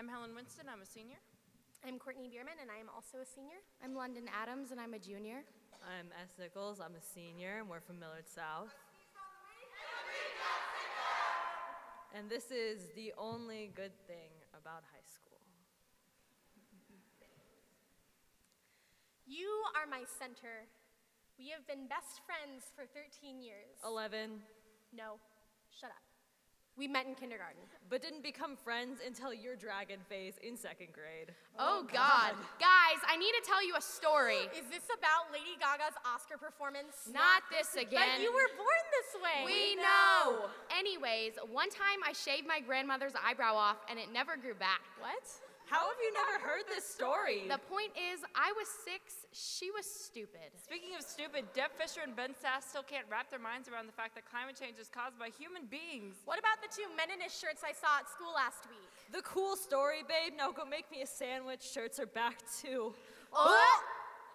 I'm Helen Winston. I'm a senior. I'm Courtney Bierman, and I am also a senior. I'm London Adams, and I'm a junior. I'm S. Nichols. I'm a senior, and we're from Millard South. And this is the only good thing about high school. You are my center. We have been best friends for 13 years. 11, No, shut up. We met in kindergarten. but didn't become friends until your dragon phase in second grade. Oh, oh God. Guys, I need to tell you a story. Is this about Lady Gaga's Oscar performance? Not this again. But you were born this way. We know. Anyways, one time I shaved my grandmother's eyebrow off and it never grew back. What? How have you never heard this story? The point is, I was six, she was stupid. Speaking of stupid, Deb Fischer and Ben Sasse still can't wrap their minds around the fact that climate change is caused by human beings. What about the two Meninist shirts I saw at school last week? the cool story, babe. Now go make me a sandwich. Shirts are back too. Oh,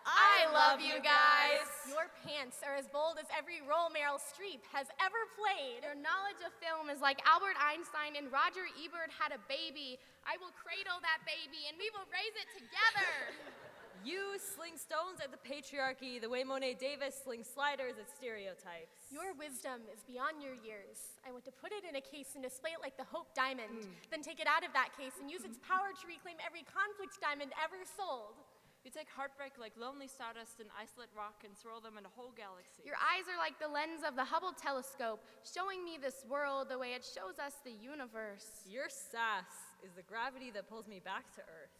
I love you guys. Your pants are as bold as every role Meryl Streep has ever played. Your knowledge of film is like Albert Einstein and Roger Ebert had a baby. I will cradle that baby and we will raise it together. You sling stones at the patriarchy the way Mo'ne Davis slings sliders at stereotypes. Your wisdom is beyond your years. I want to put it in a case and display it like the Hope Diamond, hmm. then take it out of that case and use its power to reclaim every conflict diamond ever sold. You take heartbreak like lonely stardust and isolate rock and swirl them in a whole galaxy. Your eyes are like the lens of the Hubble telescope, showing me this world the way it shows us the universe. Your sass is the gravity that pulls me back to Earth.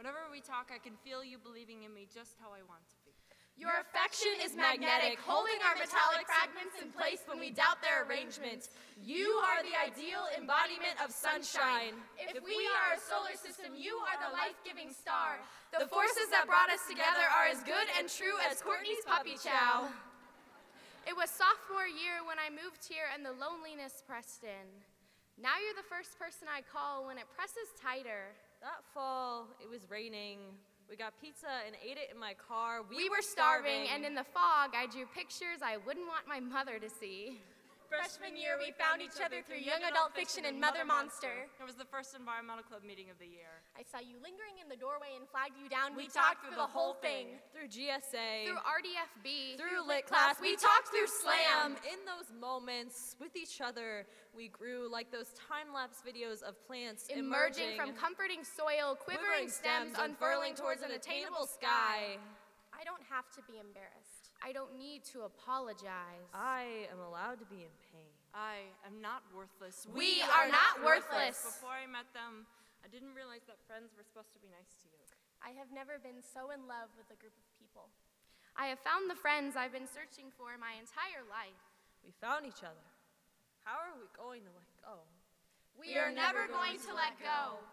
Whenever we talk, I can feel you believing in me just how I want to be. Your affection is magnetic, holding our metallic fragments in place when we doubt their arrangement. You are the ideal embodiment of sunshine. If we are a solar system, you are the life-giving star. The forces that brought us together are as good and true as Courtney's puppy chow. It was sophomore year when I moved here and the loneliness pressed in. Now you're the first person I call when it presses tighter. That fall, it was raining. We got pizza and ate it in my car. We were starving, and in the fog, I drew pictures I wouldn't want my mother to see. Freshman year, we found each other through young adult fiction and Mother Monster. It was the first environmental club meeting of the year. I saw you lingering in the doorway and flagged you down. We We, talked talked through the whole thing. thing. Through GSA. Through RDFB, through lit class, we talked through slam. In those moments with each other, we grew like those time lapse videos of plants emerging from comforting soil, quivering stems unfurling towards an attainable sky. I don't have to be embarrassed. I don't need to apologize. I am allowed to be in pain. I am not worthless. We are not worthless. Before I met them, I didn't realize that friends were supposed to be nice to you. I have never been so in love with a group of people. I have found the friends I've been searching for my entire life. We found each other. How are we going to let go? We are never going to let go.